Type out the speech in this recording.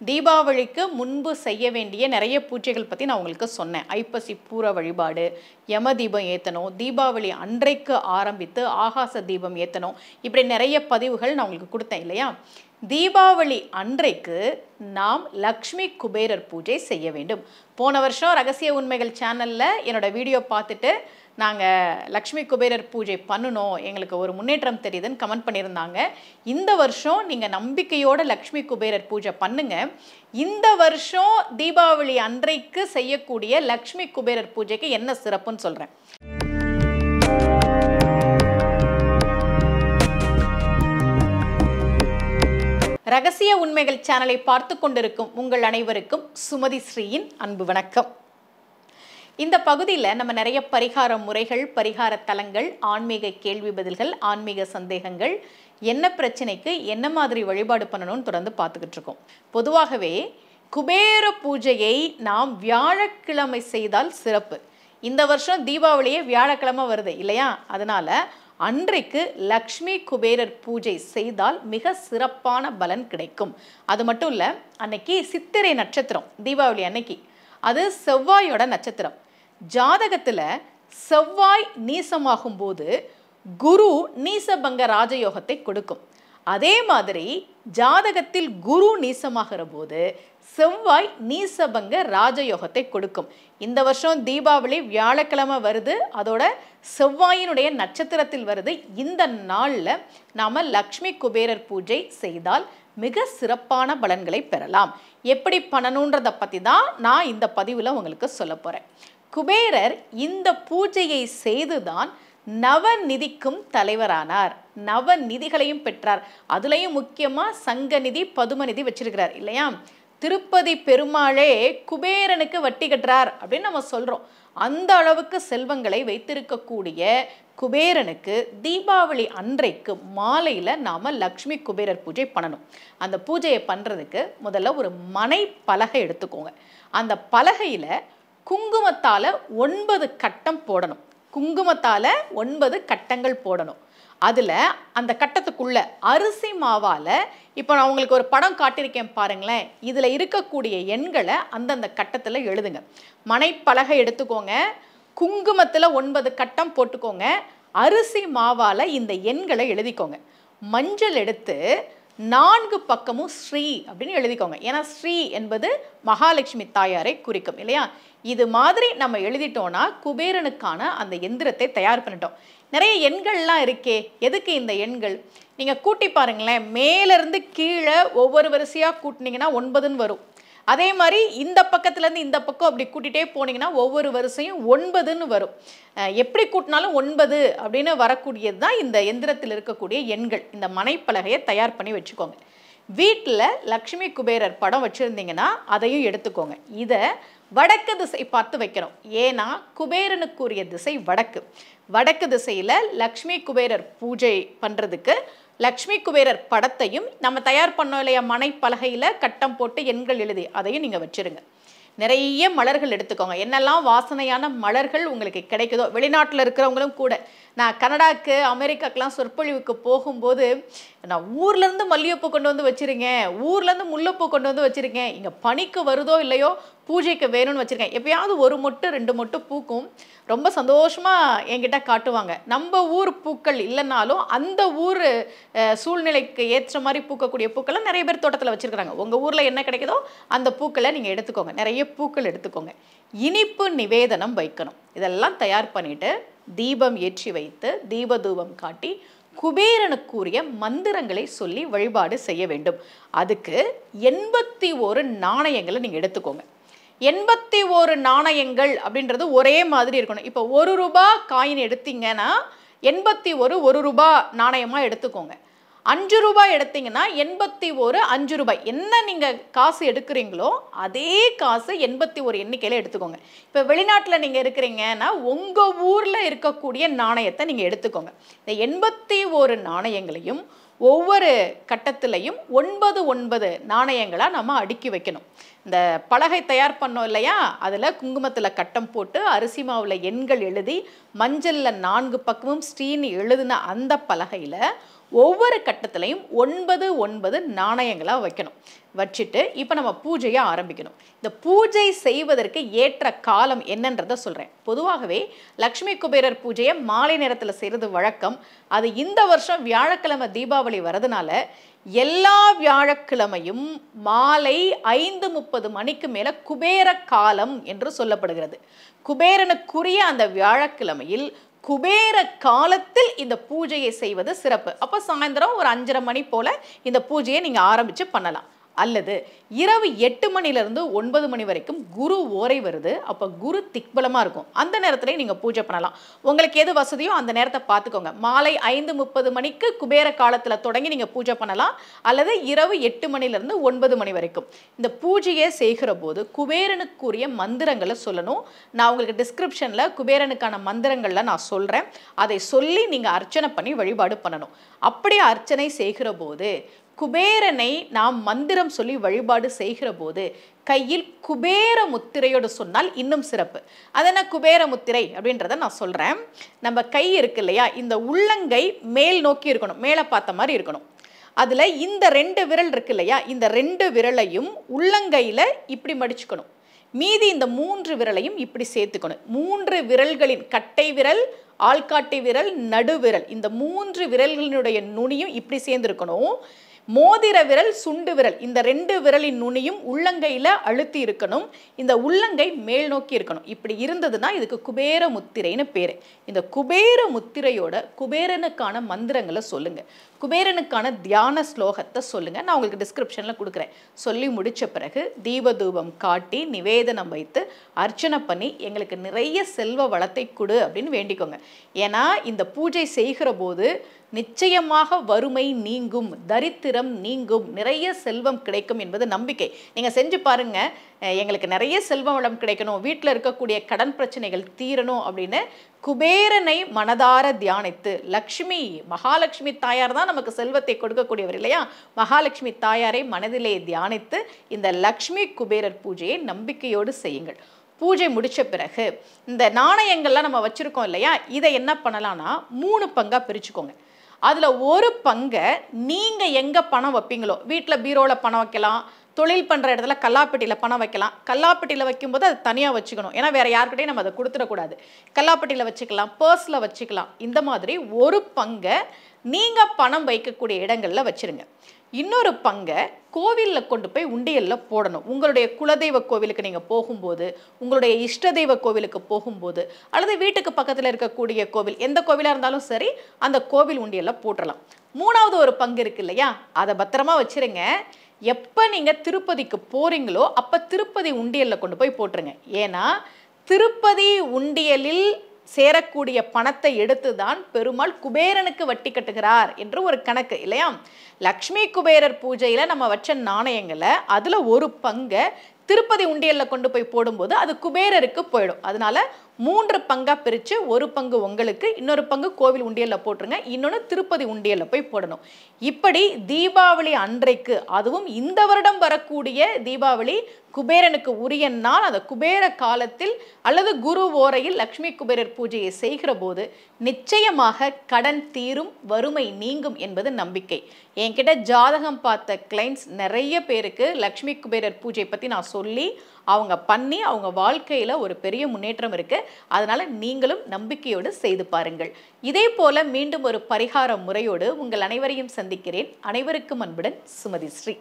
தீபாவளிக்கு முன்பு செய்ய வேண்டிய நிறைய பூஜைகள் பற்றி நான் உங்களுக்கு சொன்னேன். ஐப்பசி பூர வழிபாடு யம தீபம் ஏற்றணும் தீபாவளி அன்றைக்கு ஆரம்பித்து ஆகாச தீபம் ஏற்றணும் இப்படி நிறைய பதிவுகள் நான் உங்களுக்கு கொடுத்தேன் இல்லையா? தீபாவளி அன்றைக்கு நாம் லக்ஷ்மி குபேரர் பூஜை செய்ய வேண்டும். போன வருஷம் ரகசிய உண்மைகள் சேனலில் என்னோட வீடியோ பார்த்துட்டு நாங்கள் லக்ஷ்மி குபேரர் பூஜை பண்ணணும் எங்களுக்கு ஒரு முன்னேற்றம் தெரியுதுன்னு கமெண்ட் பண்ணியிருந்தாங்க. இந்த வருஷம் நீங்கள் நம்பிக்கையோட லக்ஷ்மி குபேரர் பூஜை பண்ணுங்க. இந்த வருஷம் தீபாவளி அன்றைக்கு செய்யக்கூடிய லக்ஷ்மி குபேரர் பூஜைக்கு என்ன சிறப்புன்னு சொல்கிறேன் ரகசிய உண்மைகள் சேனலை பார்த்து கொண்டிருக்கும் உங்கள் அனைவருக்கும் சுமதி ஸ்ரீயின் அன்பு வணக்கம். இந்த பகுதியில் நம்ம நிறைய பரிகார முறைகள் பரிகார தலங்கள் ஆன்மீக கேள்வி பதில்கள் ஆன்மீக சந்தேகங்கள் என்ன பிரச்சனைக்கு என்ன மாதிரி வழிபாடு பண்ணணும்னு தொடர்ந்து பார்த்துக்கிட்டு இருக்கோம். பொதுவாகவே குபேர பூஜையை நாம் வியாழக்கிழமை செய்தால் சிறப்பு. இந்த வருஷம் தீபாவளியே வியாழக்கிழமை வருது இல்லையா? அதனால அன்றைக்கு லக்ஷ்மி குபேரர் பூஜை செய்தால் மிக சிறப்பான பலன் கிடைக்கும். அது மட்டும் இல்லை அன்னைக்கு சித்திரை நட்சத்திரம் தீபாவளி அன்னைக்கு அது செவ்வாயோட நட்சத்திரம். ஜாதகத்தில் செவ்வாய் நீசமாகும் போது குரு நீசபங்க ராஜயோகத்தை கொடுக்கும். அதே மாதிரி ஜாதகத்தில் குரு நீசமாகிற போது செவ்வாய் நீசபங்க ராஜயோகத்தை கொடுக்கும். இந்த வருஷம் தீபாவளி வியாழக்கிழமை வருது. அதோட செவ்வாயினுடைய நட்சத்திரத்தில் வருது. இந்த நாளில் நாம் லக்ஷ்மி குபேரர் பூஜை செய்தால் மிக சிறப்பான பலன்களை பெறலாம். எப்படி பண்ணணுன்றதை பற்றி தான் நான் இந்த பதிவில் உங்களுக்கு சொல்ல போகிறேன் குபேரர் இந்த பூஜையை செய்துதான் நவநிதிக்கும் தலைவரானார். நவநிதிகளையும் பெற்றார். அதுலேயும் முக்கியமாக சங்கநிதி பதுமநிதி வச்சிருக்கிறார் இல்லையா? திருப்பதி பெருமாளே குபேரனுக்கு வட்டி கட்டுறார் அப்படின்னு நம்ம சொல்கிறோம் அந்த அளவுக்கு செல்வங்களை வைத்திருக்கக்கூடிய குபேரனுக்கு தீபாவளி அன்றைக்கு மாலையில் நாம் லக்ஷ்மி குபேரர் பூஜை பண்ணணும். அந்த பூஜையை பண்ணுறதுக்கு முதல்ல ஒரு மனை பலகை எடுத்துக்கோங்க. அந்த பலகையில் குங்குமத்தால் ஒன்பது கட்டம் போடணும். குங்குமத்தால் ஒன்பது கட்டங்கள் போடணும். அதில் அந்த கட்டத்துக்குள்ள அரிசி மாவால் இப்போ நான் உங்களுக்கு ஒரு படம் காட்டியிருக்கேன் பாருங்களேன். இதில் இருக்கக்கூடிய எண்களை அந்தந்த கட்டத்தில் எழுதுங்க. மனைப்பலகை எடுத்துக்கோங்க. குங்குமத்தில் ஒன்பது கட்டம் போட்டுக்கோங்க. அரிசி மாவால் இந்த எண்களை எழுதிக்கோங்க. மஞ்சள் எடுத்து நான்கு பக்கமும் ஸ்ரீ அப்படின்னு எழுதிக்கோங்க. ஏன்னா ஸ்ரீ என்பது மகாலட்சுமி தாயாரை குறிக்கும் இல்லையா? இது மாதிரி நம்ம எழுதிட்டோம்னா குபேரனுக்கான அந்த எந்திரத்தை தயார் பண்ணிட்டோம். நிறைய எண்கள்லாம் இருக்கே எதுக்கு இந்த எண்கள்? நீங்கள் கூட்டி பாருங்களேன் மேலேருந்து கீழே ஒவ்வொரு வரிசையாக கூட்டினீங்கன்னா ஒன்பதுன்னு வரும். அதே மாதிரி இந்த பக்கத்துலேருந்து இந்த பக்கம் அப்படி கூட்டிகிட்டே போனீங்கன்னா ஒவ்வொரு வரிசையும் ஒன்பதுன்னு வரும். எப்படி கூட்டினாலும் ஒன்பது அப்படின்னு வரக்கூடியது தான் இந்த எந்திரத்தில் இருக்கக்கூடிய எண்கள். இந்த மனைப்பலகையை தயார் பண்ணி வச்சுக்கோங்க. வீட்டில் லக்ஷ்மி குபேரர் படம் வச்சுருந்தீங்கன்னா அதையும் எடுத்துக்கோங்க. இதை வடக்கு திசை பார்த்து வைக்கணும். ஏன்னா குபேரனுக்குரிய திசை வடக்கு. வடக்கு திசையில் லக்ஷ்மி குபேரர் பூஜை பண்ணுறதுக்கு லக்ஷ்மி குபேரர் படத்தையும் நம்ம தயார் பண்ணோம் இல்லையா? மனைப்பலகையில் கட்டம் போட்டு எண்கள் எழுதி அதையும் நீங்கள் வச்சுருங்க. நிறைய மலர்கள் எடுத்துக்கோங்க. என்னெல்லாம் வாசனையான மலர்கள் உங்களுக்கு கிடைக்குதோ வெளிநாட்டில் இருக்கிறவங்களும் கூட நான் கனடாக்கு அமெரிக்காக்கெலாம் சொற்பொழிவுக்கு போகும்போது நான் ஊர்லேருந்து மல்லிகைப்பூ கொண்டு வந்து வச்சுருக்கேன் ஊர்லேருந்து முல்லைப்பூ கொண்டு வந்து வச்சுருக்கேன். இங்கே பனிக்கு வருதோ இல்லையோ பூஜைக்கு வேணும்னு வச்சுருக்கேன். எப்பயாவது ஒரு மொட்டு ரெண்டு மொட்டு பூக்கும். ரொம்ப சந்தோஷமாக என்கிட்ட காட்டுவாங்க. நம்ம ஊர் பூக்கள் இல்லைனாலும் அந்த ஊர் சூழ்நிலைக்கு ஏற்ற மாதிரி பூக்கக்கூடிய பூக்களை நிறைய பேர் தோட்டத்தில் வச்சுருக்குறாங்க. உங்கள் ஊரில் என்ன கிடைக்குதோ அந்த பூக்களை நீங்கள் எடுத்துக்கோங்க. நிறைய பூக்கள் எடுத்துக்கோங்க. இனிப்பு நிவேதனம் வைக்கணும். இதெல்லாம் தயார் பண்ணிவிட்டு தீபம் ஏற்றி வைத்து தீப தூபம் காட்டி குபேரனுக்குரிய மந்திரங்களை சொல்லி வழிபாடு செய்ய வேண்டும். அதுக்கு எண்பத்தி ஒரு நாணயங்களை நீங்கள் எடுத்துக்கோங்க. எண்பத்தி ஒரு நாணயங்கள் அப்படின்றது ஒரே மாதிரி இருக்கணும். இப்போ ஒரு ரூபா காயின் எடுத்தீங்கன்னா எண்பத்தி ஒரு ஒரு ரூபா நாணயமாக எடுத்துக்கோங்க. அஞ்சு ரூபாய் எடுத்தீங்கன்னா எண்பத்தி ஒரு அஞ்சு ரூபாய். என்ன நீங்கள் காசு எடுக்கிறீங்களோ அதே காசு எண்பத்தி ஒரு எண்ணிக்கையில் எடுத்துக்கோங்க. இப்போ வெளிநாட்டில் நீங்கள் இருக்கிறீங்கன்னா உங்கள் ஊரில் இருக்கக்கூடிய நாணயத்தை நீங்கள் எடுத்துக்கோங்க. இந்த எண்பத்தி ஒரு நாணயங்களையும் ஒவ்வொரு கட்டத்திலையும் ஒன்பது ஒன்பது நாணயங்களாக நம்ம அடுக்கி வைக்கணும். இந்த பலகை தயார் பண்ணோம் இல்லையா? அதில் குங்குமத்தில் கட்டம் போட்டு அரிசி மாவில் எண்கள் எழுதி மஞ்சளில் நான்கு பக்கமும் ஸ்ரீன்னு எழுதின அந்த பலகையில் ஒவ்வொரு கட்டத்துலையும் ஒன்பது ஒன்பது நாணயங்களாக வைக்கணும். வச்சுட்டு இப்போ நம்ம பூஜையை ஆரம்பிக்கணும். இந்த பூஜை செய்வதற்கு ஏற்ற காலம் என்னன்றதை சொல்கிறேன் பொதுவாகவே லக்ஷ்மி குபேரர் பூஜையை மாலை நேரத்தில் செய்கிறது வழக்கம். அது இந்த வருஷம் வியாழக்கிழமை தீபாவளி வரதுனால எல்லா வியாழக்கிழமையும் மாலை ஐந்து முப்பது மணிக்கு மேலே குபேர காலம் என்று சொல்லப்படுகிறது. குபேரனுக்குரிய அந்த வியாழக்கிழமையில் குபேர காலத்தில் இந்த பூஜையை செய்வது சிறப்பு. அப்போ சாயந்தரம் ஒரு அஞ்சரை மணி போல் இந்த பூஜையை நீங்கள் ஆரம்பித்து பண்ணலாம். அல்லது இரவு எட்டு மணிலேருந்து ஒன்பது மணி வரைக்கும் குரு ஓரை வருது. அப்போ குரு திக்பலமாக இருக்கும். அந்த நேரத்தில் நீங்கள் பூஜை பண்ணலாம். உங்களுக்கு எது வசதியோ அந்த நேரத்தை பார்த்துக்கோங்க. மாலை ஐந்து முப்பது மணிக்கு குபேர காலத்தில் தொடங்கி நீங்கள் பூஜை பண்ணலாம். அல்லது இரவு எட்டு மணிலேருந்து ஒன்பது மணி வரைக்கும். இந்த பூஜையை செய்கிற போது குபேரனுக்குரிய மந்திரங்களை சொல்லணும். நான் உங்களுக்கு டிஸ்கிரிப்ஷனில் குபேரனுக்கான மந்திரங்களில் நான் சொல்கிறேன் அதை சொல்லி நீங்கள் அர்ச்சனை பண்ணி வழிபாடு பண்ணணும். அப்படி அர்ச்சனை செய்கிற போது குபேரனை நாம் மந்திரம் சொல்லி வழிபாடு செய்கிற போது கையில் குபேர முத்திரையோடு சொன்னால் இன்னும் சிறப்பு. அது என்ன குபேர முத்திரை அப்படின்றத நான் சொல்கிறேன் நம்ம கை இருக்கு இல்லையா? இந்த உள்ளங்கை மேல் நோக்கி இருக்கணும். மேலே பார்த்த மாதிரி இருக்கணும். அதில் இந்த ரெண்டு விரல் இருக்கு இல்லையா? இந்த ரெண்டு விரலையும் உள்ளங்கையில் இப்படி மடிச்சுக்கணும். மீதி இந்த மூன்று விரலையும் இப்படி சேர்த்துக்கணும். மூன்று விரல்களின் கட்டை விரல் ஆள்காட்டி விரல் நடுவிரல். இந்த மூன்று விரல்களினுடைய நுனியும் இப்படி சேர்ந்துருக்கணும். மோதிர விரல் சுண்டு விரல். இந்த ரெண்டு விரலின் நுனியும் உள்ளங்கையில் அழுத்தி இருக்கணும். இந்த உள்ளங்கை மேல் நோக்கி இருக்கணும். இப்படி இருந்ததுன்னா இதுக்கு குபேர முத்திரைன்னு பேர். இந்த குபேர முத்திரையோட குபேரனுக்கான மந்திரங்களை சொல்லுங்கள் குபேரனுக்கான தியான ஸ்லோகத்தை சொல்லுங்கள் நான் உங்களுக்கு டிஸ்கிரிப்ஷனில் கொடுக்குறேன். சொல்லி முடித்த பிறகு தீபதூபம் காட்டி நிவேதனம் வைத்து அர்ச்சனை பண்ணி எங்களுக்கு நிறைய செல்வ வளத்தை கொடு அப்படின்னு வேண்டிக்கோங்க. ஏன்னா இந்த பூஜை செய்கிற போது நிச்சயமாக வறுமை நீங்கும் தரித்திரம் நீங்கும் நிறைய செல்வம் கிடைக்கும் என்பது நம்பிக்கை. நீங்கள் செஞ்சு பாருங்க எங்களுக்கு நிறைய செல்வ வளம் கிடைக்கணும் வீட்டில் இருக்கக்கூடிய கடன் பிரச்சனைகள் தீரணும் அப்படின்னு குபேரனை மனதார தியானித்து லக்ஷ்மி மகாலட்சுமி தாயார் தான் நமக்கு செல்வத்தை கொடுக்கக்கூடியவர் இல்லையா? மகாலட்சுமி தாயாரை மனதிலே தியானித்து இந்த லக்ஷ்மி குபேரர் பூஜையை நம்பிக்கையோடு செய்யுங்கள். பூஜை முடித்த பிறகு இந்த நாணயங்கள்லாம் நம்ம வச்சுருக்கோம் இல்லையா? இதை என்ன பண்ணலான்னா மூணு பங்காக பிரிச்சுக்கோங்க. அதில் ஒரு பங்கை நீங்கள் எங்கே பணம் வைப்பீங்களோ வீட்டில் பீரோவில் பணம் வைக்கலாம் தொழில் பண்ணுற இடத்துல கல்லாப்பட்டியில் பணம் வைக்கலாம். கல்லாப்பட்டியில் வைக்கும்போது அது தனியாக வச்சுக்கணும். ஏன்னா வேறு யாருக்கிட்டையும் நம்ம அதை கொடுத்துடக்கூடாது. கல்லாப்பட்டியில் வச்சுக்கலாம் பர்ஸில் வச்சுக்கலாம். இந்த மாதிரி ஒரு பங்கை நீங்கள் பணம் வைக்கக்கூடிய இடங்களில் வச்சுருங்க. இன்னொரு பங்கை கோவிலில் கொண்டு போய் உண்டியலில் போடணும். உங்களுடைய குலதெய்வ கோவிலுக்கு நீங்கள் போகும்போது உங்களுடைய இஷ்ட தெய்வ கோவிலுக்கு போகும்போது அல்லது வீட்டுக்கு பக்கத்தில் இருக்கக்கூடிய கோவில் எந்த கோவிலாக இருந்தாலும் சரி அந்த கோவில் உண்டியலில் போட்டுடலாம் மூணாவது ஒரு பங்கு இருக்கு இல்லையா? அதை பத்திரமா வச்சிருங்க. எப்போ நீங்கள் திருப்பதிக்கு போகிறீங்களோ அப்போ திருப்பதி உண்டியலில் கொண்டு போய் போட்டுருங்க. ஏன்னா திருப்பதி உண்டியலில் சேரக்கூடிய பணத்தை எடுத்து தான் பெருமாள் குபேரனுக்கு வட்டி கட்டுகிறார் என்று ஒரு கணக்கு இல்லையா? லக்ஷ்மி குபேரர் பூஜையில் நம்ம வச்ச நாணயங்களை அதில் ஒரு பங்கை திருப்பதி உண்டியலில் கொண்டு போய் போடும்போது அது குபேரருக்கு போயிடும். அதனால மூன்று பங்காக பிரித்து ஒரு பங்கு உங்களுக்கு இன்னொரு பங்கு கோவில் உண்டியலில் போட்டுருங்க. இன்னொன்று திருப்பதி உண்டியலில் போய் போடணும். இப்படி தீபாவளி அன்றைக்கு அதுவும் இந்த வருடம் வரக்கூடிய தீபாவளி குபேரனுக்கு உரிய நாள் அந்த குபேர காலத்தில் அல்லது குரு ஓரையில் லக்ஷ்மி குபேரர் பூஜையை செய்கிற போது நிச்சயமாக கடன் தீரும் வறுமை நீங்கும் என்பது நம்பிக்கை. என்கிட்ட ஜாதகம் பார்த்த கிளைண்ட்ஸ் நிறைய பேருக்கு லக்ஷ்மி குபேரர் பூஜை பற்றி நான் சொல்லி அவங்க பண்ணி அவங்க வாழ்க்கையில் ஒரு பெரிய முன்னேற்றம் இருக்குது அதனால் நீங்களும் நம்பிக்கையோடு செய்து பாருங்கள். இதே போல மீண்டும் ஒரு பரிகார முறையோடு உங்கள் அனைவரையும் சந்திக்கிறேன். அனைவருக்கும் அன்புடன் சுமதி ஸ்ரீ.